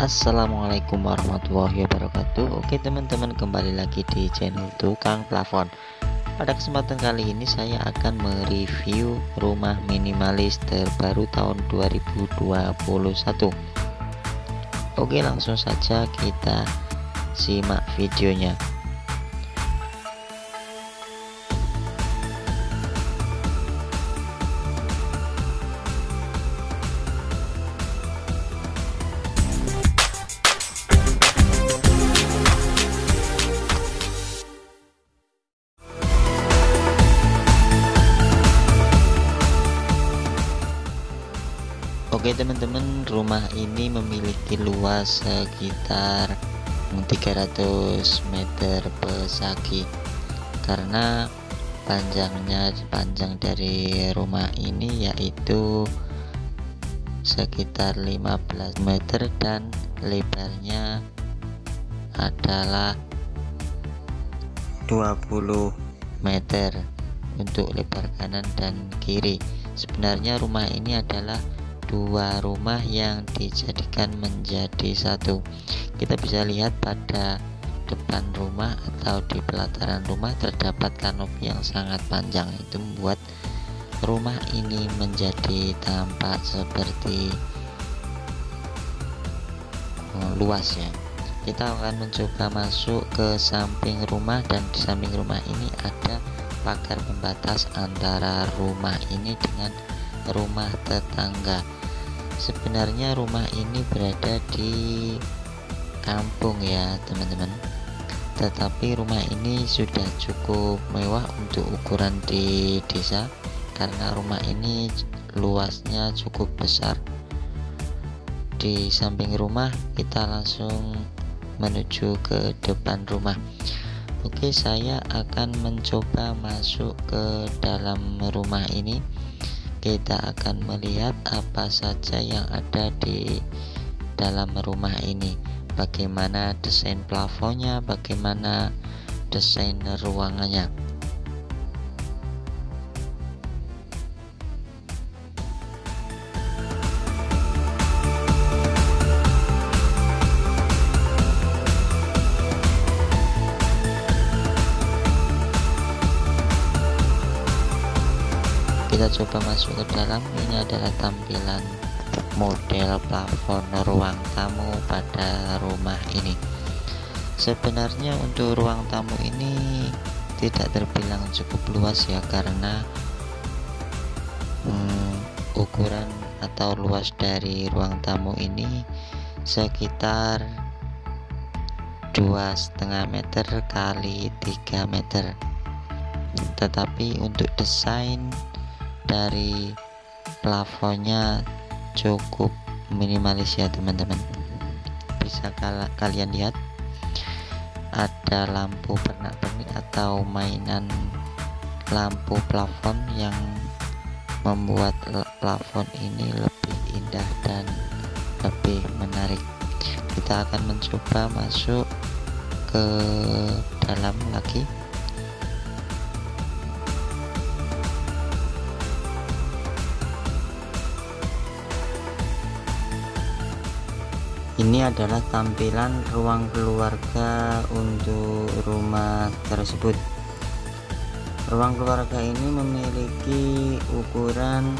Assalamualaikum warahmatullahi wabarakatuh. Oke teman-teman kembali lagi di channel tukang plafon. Pada kesempatan kali ini saya akan mereview rumah minimalis terbaru tahun 2021 Oke langsung saja kita simak videonya teman-teman rumah ini memiliki luas sekitar 300 meter persegi. Karena panjangnya panjang dari rumah ini yaitu sekitar 15 meter dan lebarnya adalah 20 meter untuk lebar kanan dan kiri. Sebenarnya rumah ini adalah dua rumah yang dijadikan menjadi satu. Kita bisa lihat pada depan rumah atau di pelataran rumah terdapat kanopi yang sangat panjang. Itu membuat rumah ini menjadi tampak seperti oh, luas ya. Kita akan mencoba masuk ke samping rumah dan di samping rumah ini ada pagar pembatas antara rumah ini dengan rumah tetangga sebenarnya rumah ini berada di kampung ya teman-teman. Tetapi rumah ini sudah cukup mewah untuk ukuran di desa karena rumah ini luasnya cukup besar. Di samping rumah kita langsung menuju ke depan rumah. Oke saya akan mencoba masuk ke dalam rumah ini kita akan melihat apa saja yang ada di dalam rumah ini. Bagaimana desain plafonnya bagaimana desain ruangannya kita coba masuk ke dalam. Ini adalah tampilan model plafon ruang tamu pada rumah ini. Sebenarnya untuk ruang tamu ini tidak terbilang cukup luas ya karena hmm, ukuran atau luas dari ruang tamu ini sekitar dua setengah meter kali 3 meter. Tetapi untuk desain dari plafonnya cukup minimalis ya teman-teman. Bisa kal kalian lihat ada lampu pernak-pernik atau mainan lampu plafon yang membuat plafon ini lebih indah dan lebih menarik. Kita akan mencoba masuk ke dalam lagi ini adalah tampilan ruang keluarga untuk rumah tersebut. Ruang keluarga ini memiliki ukuran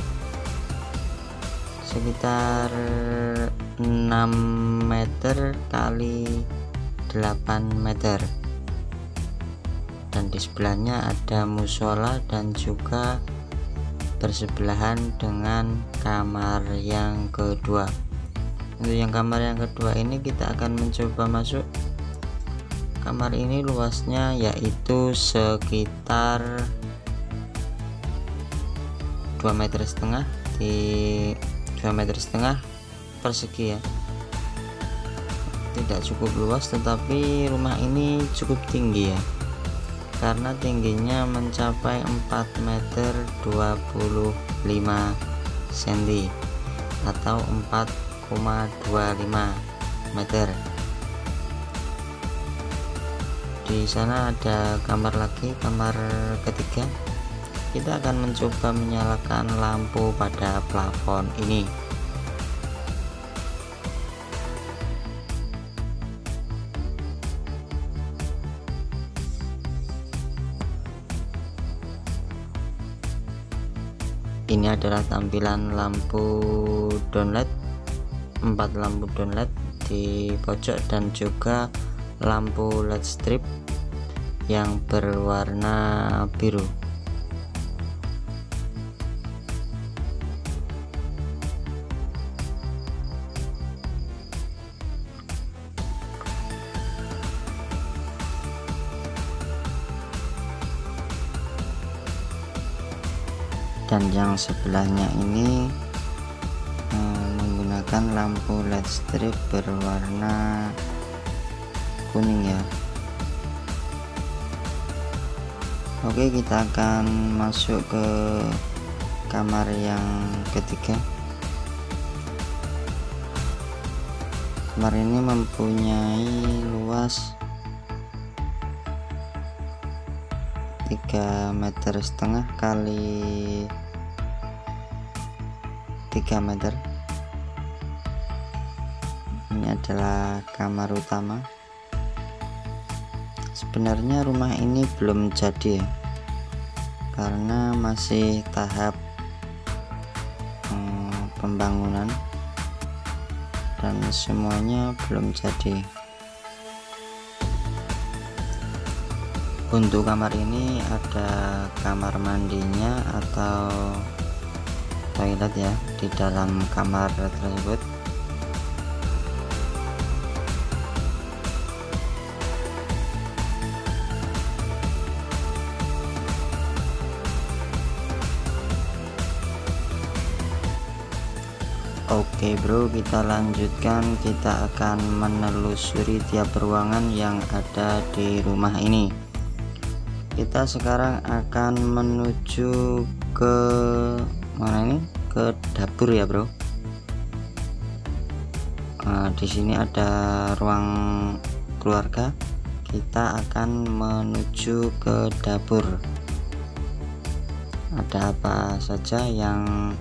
sekitar 6 meter kali 8 meter. Dan di sebelahnya ada musola dan juga bersebelahan dengan kamar yang kedua untuk yang kamar yang kedua ini kita akan mencoba masuk. Kamar ini luasnya yaitu sekitar 2 meter setengah di 2 meter setengah persegi ya. Tidak cukup luas tetapi rumah ini cukup tinggi ya. Karena tingginya mencapai 4 meter 25 cm atau 4 1,25 meter. Di sana ada kamar lagi kamar ketiga. Kita akan mencoba menyalakan lampu pada plafon ini. Ini adalah tampilan lampu downlight empat lampu downlight di pojok dan juga lampu led strip yang berwarna biru. Dan yang sebelahnya ini menggunakan lampu led strip berwarna kuning ya. Oke kita akan masuk ke kamar yang ketiga. Kamar ini mempunyai luas 3 meter setengah kali 3 meter ini adalah kamar utama. Sebenarnya rumah ini belum jadi ya karena masih tahap hmm, pembangunan dan semuanya belum jadi. Untuk kamar ini ada kamar mandinya atau toilet ya di dalam kamar tersebut Oke bro kita lanjutkan. Kita akan menelusuri tiap ruangan yang ada di rumah ini. Kita sekarang akan menuju ke mana ini? Ke dapur ya bro. Nah, di sini ada ruang keluarga. Kita akan menuju ke dapur. Ada apa saja yang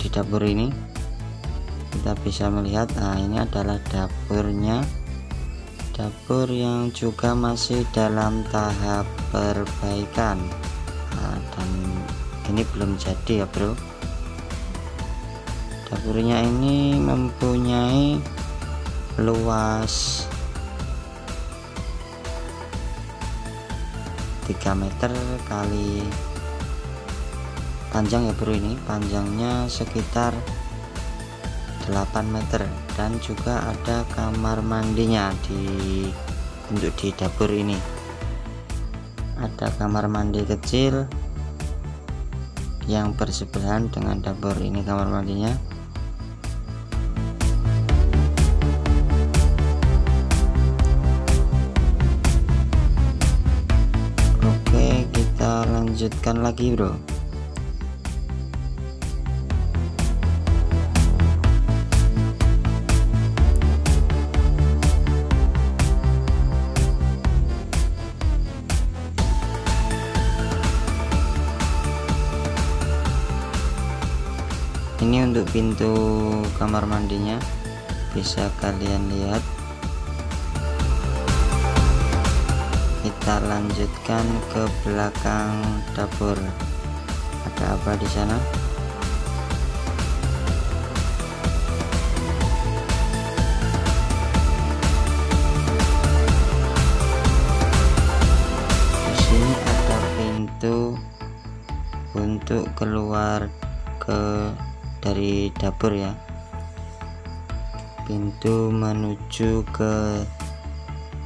di dapur ini. Kita bisa melihat nah ini adalah dapurnya. Dapur yang juga masih dalam tahap perbaikan. Nah, dan ini belum jadi ya bro. Dapurnya ini mempunyai luas 3 meter kali panjang ya bro ini. Panjangnya sekitar 8 meter dan juga ada kamar mandinya di untuk di dapur ini. Ada kamar mandi kecil yang bersebelahan dengan dapur ini kamar mandinya. Oke kita lanjutkan lagi bro ini untuk pintu kamar mandinya. Bisa kalian lihat. Kita lanjutkan ke belakang dapur. Ada apa di sana? Di sini ada pintu untuk keluar ke dari dapur ya. Pintu menuju ke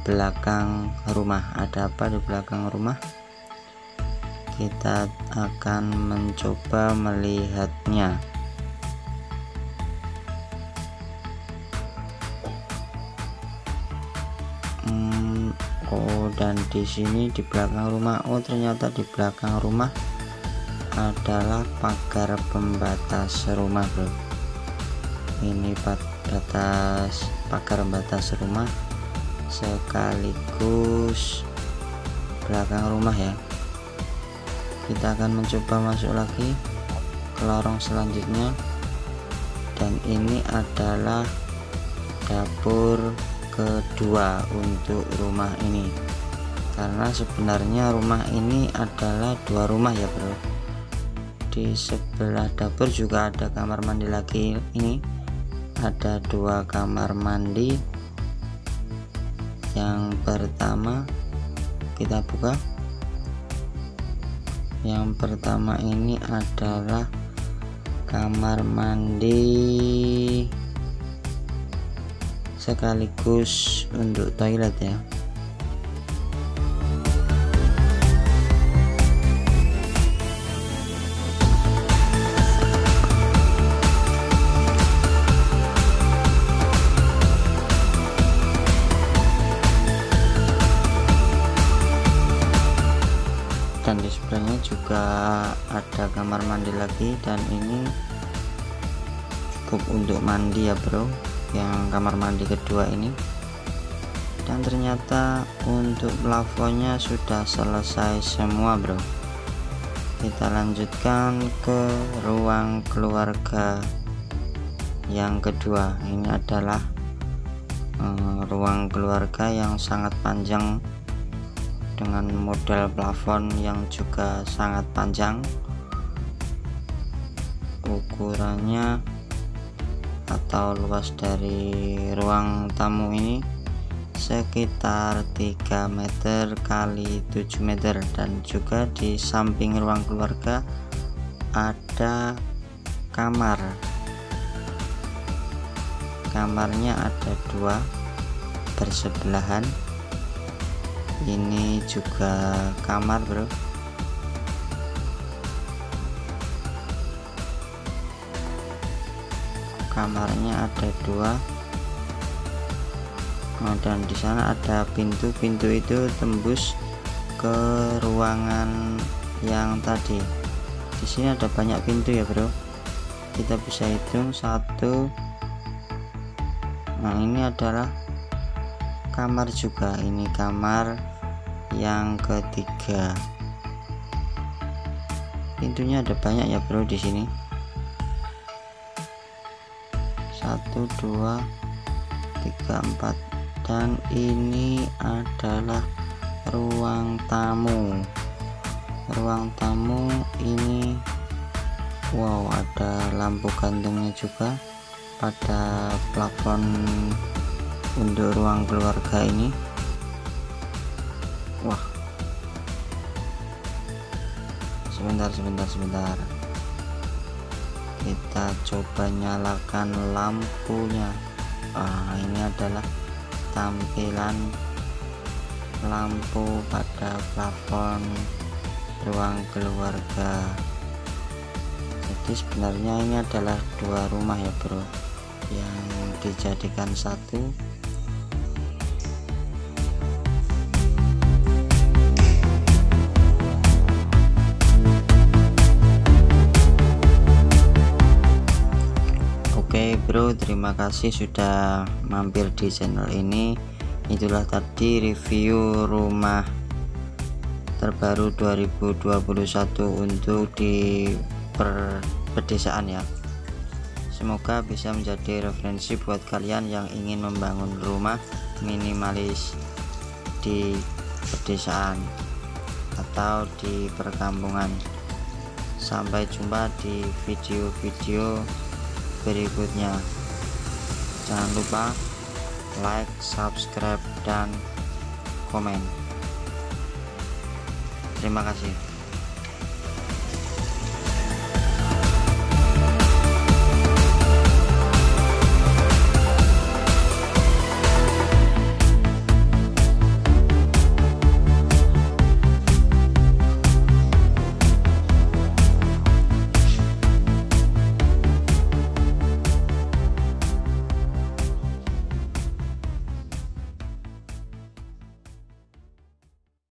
belakang rumah. Ada apa di belakang rumah? Kita akan mencoba melihatnya. Hmm, oh dan di sini di belakang rumah. Oh ternyata di belakang rumah adalah pagar pembatas rumah bro. Ini batas pagar pembatas rumah sekaligus belakang rumah ya. Kita akan mencoba masuk lagi ke lorong selanjutnya. Dan ini adalah dapur kedua untuk rumah ini. Karena sebenarnya rumah ini adalah dua rumah ya bro di sebelah dapur juga ada kamar mandi lagi. Ini ada dua kamar mandi. Yang pertama kita buka. Yang pertama ini adalah kamar mandi sekaligus untuk toilet ya ada kamar mandi lagi dan ini cukup untuk mandi ya bro. Yang kamar mandi kedua ini. Dan ternyata untuk plafonnya sudah selesai semua bro. Kita lanjutkan ke ruang keluarga yang kedua. Ini adalah uh, ruang keluarga yang sangat panjang dengan model plafon yang juga sangat panjang. Ukurannya atau luas dari ruang tamu ini sekitar 3 meter kali 7 meter. Dan juga di samping ruang keluarga ada kamar. Kamarnya ada dua bersebelahan ini juga kamar bro. Kamarnya ada dua. Nah, dan di sana ada pintu. Pintu itu tembus ke ruangan yang tadi. Di sini ada banyak pintu ya bro. Kita bisa hitung satu. Nah ini adalah kamar juga. Ini kamar yang ketiga. Pintunya ada banyak ya bro di sini. Satu dua tiga empat. Dan ini adalah ruang tamu. Ruang tamu ini wow ada lampu gantungnya juga pada plafon untuk ruang keluarga ini. Wah. Sebentar sebentar sebentar. Kita coba nyalakan lampunya. Ah ini adalah tampilan lampu pada plafon ruang keluarga. Jadi sebenarnya ini adalah dua rumah ya bro. Yang dijadikan satu bro terima kasih sudah mampir di channel ini. Itulah tadi review rumah terbaru 2021 untuk di per pedesaan ya. Semoga bisa menjadi referensi buat kalian yang ingin membangun rumah minimalis di pedesaan atau di perkampungan. Sampai jumpa di video-video berikutnya. Jangan lupa like subscribe dan komen. Terima kasih